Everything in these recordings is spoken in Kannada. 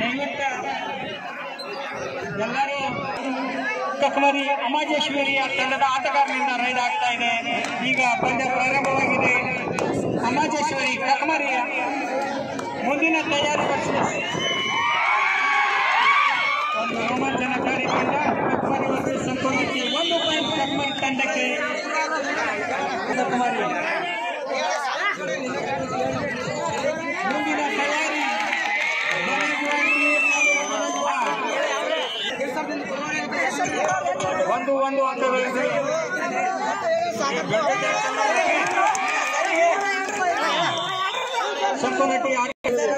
ದಯವಿಟ್ಟು ಎಲ್ಲರೂ ಕಕ್ಮರಿ ಅಮಾಜೇಶ್ವರಿಯ ತಂಡದ ಆಟಗಾರರಿಂದ ರೈಡ್ ಆಗ್ತಾ ಇದೆ. ಈಗ ಪಂದ್ಯ ಪ್ರಾರಂಭವಾಗಿದೆ. ಅಮಾಜೇಶ್ವರಿ ಕಕ್ಮರಿಯ ಮುಂದಿನ ತಯಾರಿ ಒಂದು ರೋಮಾಂಚನಕಾರಿ ತಂಡ ಕಕ್ಮರಿ ಒಂದು ಪಾಯಿಂಟ್ ಕಕ್ಮರಿ ತಂಡಕ್ಕೆ. ಕಕ್ಮರಿ ಮುಂದಿನ ತಯಾರಿ ಒಂದು ಒಂದು ಅಂಕಗಳಿದೆ ಸಂಪೂರ್ಣ ಒಂದ ಆಟ ಎರಡು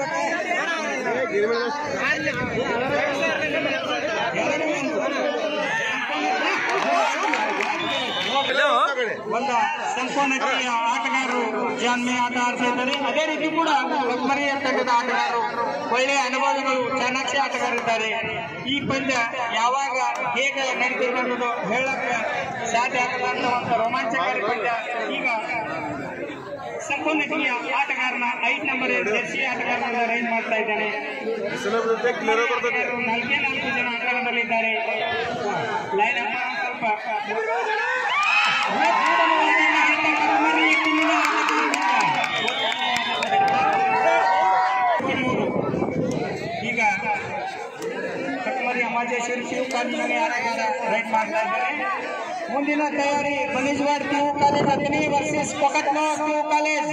ಒಂದು ಸಂಪೂರ್ಣ ಟೀಯ ಆಟಗಾರರು ಜಾನ್ಮೆ ಆಟ ಆಡ್ತಾ ಇದ್ದಾರೆ ಅದೇ ರೀತಿ ಕೂಡ ಕಕ್ಮರಿಯ ತಂಡದ ಆಟಗಾರರು ಒಳ್ಳೆಯ ಅನುಭವಗಳು ಚಾಣಾಕ್ಷಿ ಆಟಗಾರಿದ್ದಾರೆ ಈ ಪಂದ್ಯ ಯಾವಾಗ ಹೇಗೆ ನಡೀತದೆ ಅನ್ನೋದು ಹೇಳಕ್ಕೆ ಸಾಧ್ಯ ಆಗಲ್ಲ ಅಂತ ಒಂದು ರೋಮಾಂಚಕಾರಿ ಪಂದ್ಯ ಈಗ ಸಂಪೂರ್ಣ ಟೀಯ ಆಟಗಾರನ ಐದು ನಂಬರ್ ಜರ್ಸಿ ಆಟಗಾರನ ರೈನ್ ಮಾಡ್ತಾ ಇದ್ದಾನೆ. ಆಟಗಾರರು ನಾಲ್ಕೇ ನಾಲ್ಕು ಜನ ಆಟಗಾರರಲ್ಲಿದ್ದಾರೆ. ಲೈನ್ ಅಪ್ ಸ್ವಲ್ಪ ಈಗ ಕಕ್ಮರಿ ಅಮಾಜೇಶ್ವರಿ ಶಿವ ಕಾಲೇಜಿನಲ್ಲಿ ಆಟಗಾರ ರೈಡ್ ಮಾಡ್ತಾ ಇದ್ದಾರೆ. ಮುಂದಿನ ತಯಾರಿ ಬನೀಜ್ವಾಡ್ ಪಿಯು ಕಾಲೇಜ್ ಅಗ್ನಿ ವರ್ಸಸ್ ಕೊಕಟ್ನೋ ಪಿಯು ಕಾಲೇಜ್.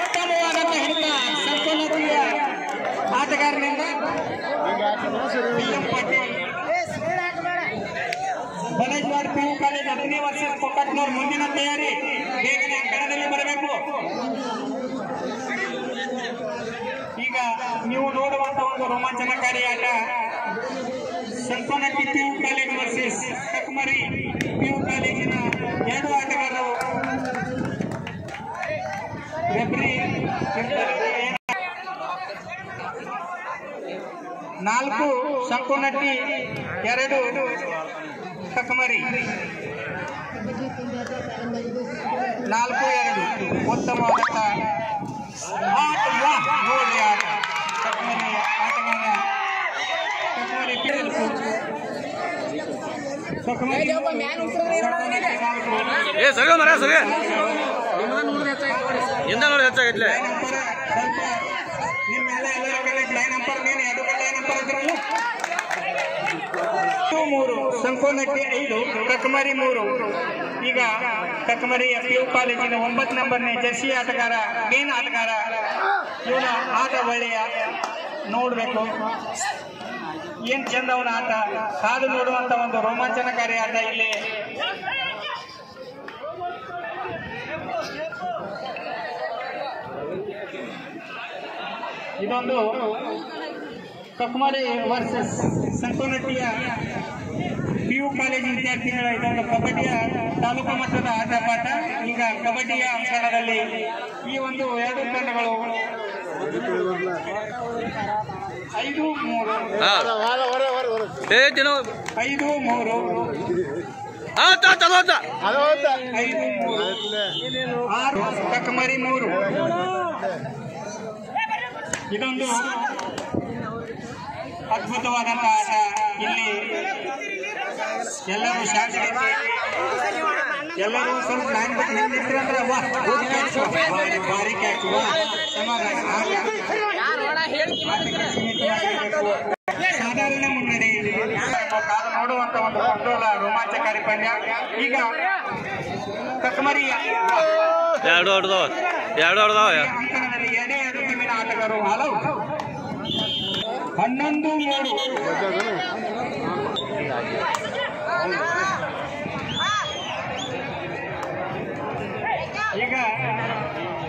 ಉತ್ತಮವಾದಂತ ಹಿಡಿತ ಸಂಪನ್ನತೆಯ ಆಟಗಾರನಿಂದ. ಪಿ ಪಿಯು ಕಾಲೇಜ್ ಹತ್ತನೇ ವರ್ಸಸ್ ಕೊಕ್ಕಟ್ನವ್ರ ಮುಂದಿನ ತಯಾರಿ, ಬೇಗನೆ ಅಂಕಣದಲ್ಲಿ ಬರಬೇಕು. ಈಗ ನೀವು ನೋಡುವಂತ ಒಂದು ರೋಮಾಂಚನಕಾರಿ ಆಟ. ಸಂಪೂರ್ಣಕ್ಕೆ PU college versus Kakmari PU ಕಾಲೇಜಿನ ಎರಡು ಆಟಗಾರರು. ರೆಫ್ರಿ ನಾಲ್ಕು ಸಂಪೂರ್ಣಟಿ ಎರಡು ಕಕ್ಮರಿ ನಾಲ್ಕು, ಎರಡು. ಉತ್ತಮವಾದಂತ ಆಟ ವಾಹ್, ನೋಡಿ ಆಟ ಕಕ್ಮರಿ ಆಟಗಾರ ಕಕ್ಮರಿ ಪಿರಲ್ಕು. ಕಕ್ಮರಿ ಸಂಪೂರ್ಣಕ್ಕೆ ನಾಲ್ಕು. ಏ ಸಗ ಮರ ಸಗ ಎಂದ ನೋಡಿ ಹೆಚ್ಚಾಗೈತ್ಲೆ ಲೈನ್ ನಂಬರ್ ಸ್ವಲ್ಪ ನಿಮ್ಮೆಲ್ಲ ಎಲ್ಲರ ಕಡೆ ಲೈನ್ ನಂಬರ್ ನೀನು ಸರಿ ಕಡೆ ಸರಿ ನಂಬರ್ ನೋಡಿ ಇವು ಮೂರು ಸಂಕೋನಟ್ಟಿ ಐದು ಕಕಮರಿ ಮೂರು. ಈಗ ಕಕಮರಿ ಪಿ ಯು ಕಾಲೇಜಿನ ಒಂಬತ್ತು ನಂಬರ್ನೇ ಜರ್ಸಿ ಆಟಗಾರ, ಮೇನ್ ಆಟಗಾರ. ಇವನ ಆಟ ಒಳ್ಳೆಯ, ನೋಡ್ಬೇಕು. ಏನ್ ಚಂದ ಅವನ ಆಟ? ಕಾದು ನೋಡುವಂತ ಒಂದು ರೋಮಾಂಚನಕಾರಿ ಆಟ ಇಲ್ಲಿ. ಇದೊಂದು ಕಕ್ಮಾಡಿ ವರ್ಸಸ್ ಸಂಕೋನಟ್ಟಿಯ ಪಿ ಯು ಕಾಲೇಜ್ ವಿದ್ಯಾರ್ಥಿಗಳ ಇದೊಂದು ಕಬಡ್ಡಿಯ ತಾಲೂಕು ಮಟ್ಟದ ಆಟ ಪಾಠ. ಈಗ ಕಬಡ್ಡಿಯ ಅಂಕಣದಲ್ಲಿ ಈ ಒಂದು ಎರಡು ತಂಡಗಳು ಐದು ಮೂರು. ಐದು ಮೂರು. ಐದು ಮೂರು. ಆರು ಕಕ್ಮರಿ ಮೂರು ಇದೊಂದು ಅದ್ಭುತವಾದಂತಹ ಆಟ ಇಲ್ಲಿ ಎಲ್ಲರೂ ಶಾಂತಿ ಎಲ್ಲರೂ ಸ್ವಲ್ಪ ಲೈನ್ ಬಿಟ್ಟು ವಾ ಗುಡ್ ಕ್ಯಾಚ್ ಭಾರಿ ಕ್ಯಾಚ್ ವಾ. ಸಾಧಾರಣ ಮುನ್ನಡೆಯಲ್ಲಿ ಕಾದು ನೋಡುವಂತ ಒಂದು ಕುತೂಹಲ ರೋಮಾಂಚಕಾರಿ ಪಂದ್ಯ ಈಗ ಕಸ್ಮರಿ ಎರಡು ಹೊಡೆದವ ಎರಡು ಹೊಡೆದವ ಅಂಕಣದಲ್ಲಿ ಎರಡೇ ಎರಡು ಟೀಮಿನ ಆಟಗಾರರು ಹಲವು ಹನ್ನೊಂದು ಮೂರು ಈಗ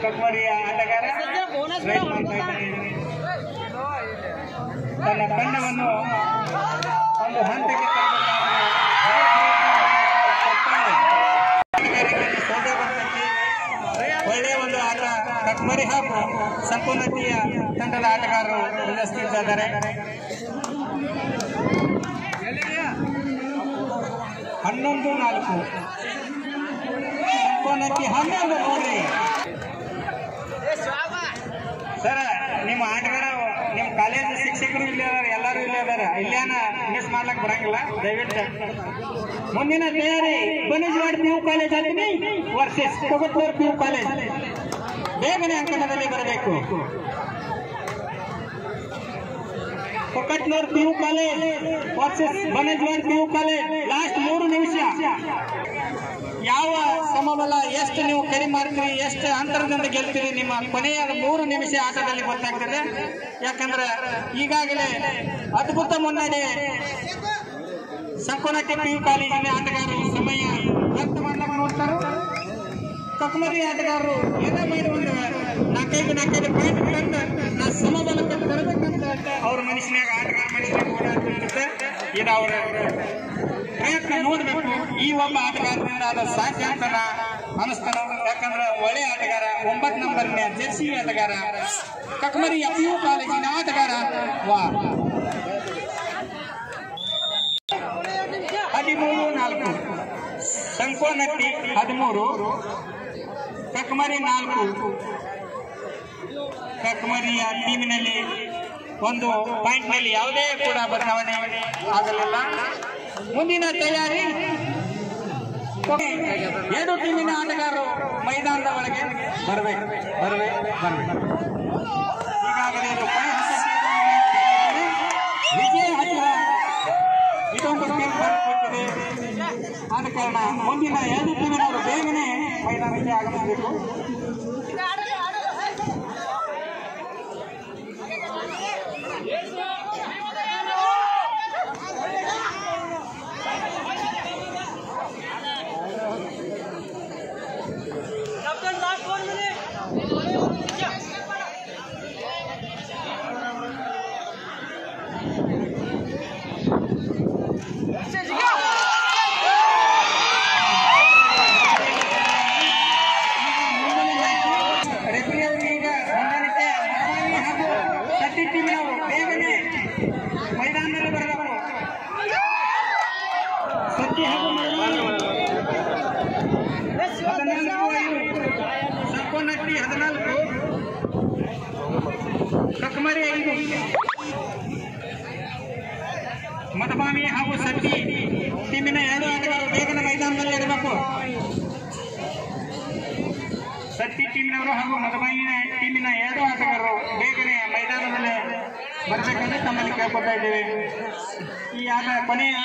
ಕಕ್ಮರಿಯ ಆಟಗಾರ ಮಾಡ್ತಾ. ತನ್ನ ತಂಡವನ್ನು ಒಂದು ಹಂತಕ್ಕೆ ಒಳ್ಳೆಯ ಒಂದು ಆಟ ಕಟ್ಮರಿ ಹಾಗೂ ಸಂಪೂರ್ಣತೆಯ ತಂಡದ ಆಟಗಾರರು ವಿನ್ಯಾಸತಿದ್ದಾರೆ ಹನ್ನೊಂದು ನಾಲ್ಕು. ಸಂಪೂರ್ಣತೆ ಹನ್ನೆರಡು ನೋಡ್ರಿ ಸರ್ ನಿಮ್ಮ ಆಟಗಾರ ಶಿಕ್ಷಕರು ಇಲ್ಲೇ ಅದಾರ ಎಲ್ಲರೂ ಇಲ್ಲೇ ಅದಾರ ಇಲ್ಲೇನ ಮಿಸ್ ಮಾಡ್ಲಕ್ ಬರಂಗಿಲ್ಲ? ದಯವಿಟ್ಟು. ಮುಂದಿನ ತಯಾರಿ ಬನಜವಾಡ ಪಿ ಯು ಕಾಲೇಜ್ ಆಗ್ತೀನಿ versus Kokatnur P U college. ಬೇಗನೆ ಅಂಕಣದಲ್ಲಿ ಬರಬೇಕು. Kokatnur P U college versus Banajawada P U college last ಮೂರು ನಿಮಿಷ. ಯಾವ ಸಮಬಲ ಎಷ್ಟು ನೀವು ಕಡಿಮೆ ಮಾಡ್ತೀರಿ ಎಷ್ಟು ಅಂತರದಿಂದ ಗೆಲ್ತೀರಿ, ನಿಮ್ಮ ಕೊನೆಯ ಮೂರು ನಿಮಿಷ ಆಟದಲ್ಲಿ ಗೊತ್ತಾಗ್ತದೆ. ಯಾಕಂದ್ರೆ ಈಗಾಗಲೇ ಅದ್ಭುತ ಮುನ್ನಡೆ ಸಂಕೋನಟ್ಟಿ ಪಿ ಯು ಕಾಲೇಜಿನ ಆಟಗಾರರು ಸಮಯ ವ್ಯಕ್ತ ಮಾಡ್ಲಿಕ್ಕೆ ನೋಡ್ತಾರೆ? ಕಕ್ಮರಿ ಆಟಗಾರರು ಎಲ್ಲ ಮಾಡಿ ನಾಲ್ಕೈದು ನಾಲ್ಕೈದು ಪಾಯಿಂಟ್ ಕಂಡು ನಾ ಸಮಬಲಕ್ಕೆ ತರಬೇಕಂತ ಅವ್ರ ಮನುಷ್ಯನಾಗ ಆಟಗಾರ ಮನುಷ್ಯನಾಗ ಓಡಾಡ್ತಿರುತ್ತೆ ಇದು ಅವರ ಪ್ರಯತ್ನ ನೋಡ್ಬೇಕು. ಈ ಒಬ್ಬ ಆಟಗಾರರಿಂದ ಅದು ಸಾಧ್ಯ ಅಂತ ಅನಿಸ್ತಾನ ಯಾಕಂದ್ರೆ ಒಳ್ಳೆ ಆಟಗಾರ, ಒಂಬತ್ತು ನಂಬರ್ನ ಜೆರ್ಸಿ ಆಟಗಾರ, ಕಕ್ಮರಿ ಯು ಕಾಲೇಜಿನ ಆಟಗಾರ. ವಾ. ಹದಿಮೂರು, ನಾಲ್ಕು. ಸಂಕೋನಟ್ಟಿ ಹದಿಮೂರು. ಕಕ್ಮರಿ, ನಾಲ್ಕು. ಕಕ್ಮರಿಯ ಟೀಮಿನಲ್ಲಿ ಒಂದು ಪಾಯಿಂಟ್ನಲ್ಲಿ ಯಾವುದೇ ಕೂಡ ಬದಲಾವಣೆ ಆಗಲಿಲ್ಲ. ಮುಂದಿನ ತಯಾರಿ. ಎರಡು ಟೀಮಿನ ಆಟಗಾರರು ಮೈದಾನದ ಒಳಗೆ ಬರಬೇಕು. ಬರಬೇಕು. ಬರಬೇಕು ಈಗಾಗಲೇ ವಿಜಯ ಆದ ಕಾರಣ ಮುಂದಿನ ಎರಡು ಟೀಮಿನವರು ಬೇಗನೆ ಮೈದಾನಕ್ಕೆ ಆಗಮಿಸಬೇಕು ರೆಫ್ರಿ ಅವರು ಈಗ ಹೊಂದಾಣಿಕೆ ಮಹಾರಾಣಿ ಹಾಗೂ ಸತ್ತಿ ಟೀಮಿನವರು ಬೇಗನೆ ಮೈದಾನದಲ್ಲಿ ಬರಬೇಕು ಸತ್ತಿ ಹಾಗೂ ಮಹಾರಾಣಿ ಹದಿನಾಲ್ಕು ಐದು ಸಂಕೋನಟ್ಟಿ ಹದಿನಾಲ್ಕು ಕಕ್ಮರಿ ಐದು ಮಧುಮಾಮಿ ಹಾಗೂ ಸತ್ತಿ ಟೀಮಿನ ಎರಡು ಆಟಗಾರರು ಬೇಗನೆ ಮೈದಾನದಲ್ಲಿ ಇರಬೇಕು ಸತ್ತಿ ಟೀಮಿನವರು ಹಾಗೂ ಮಧುಬಾಯಿನ ಟೀಮಿನ ಎರಡು ಆಟಗಾರರು ಬೇಗನೆ ಮೈದಾನದಲ್ಲಿ ಬರಬೇಕಂದ್ರೆ ತಮ್ಮಲ್ಲಿ ಕೇಳ್ಕೊತಾ ಇದ್ದೇವೆ ಈ ಆಟ ಕೊನೆಯ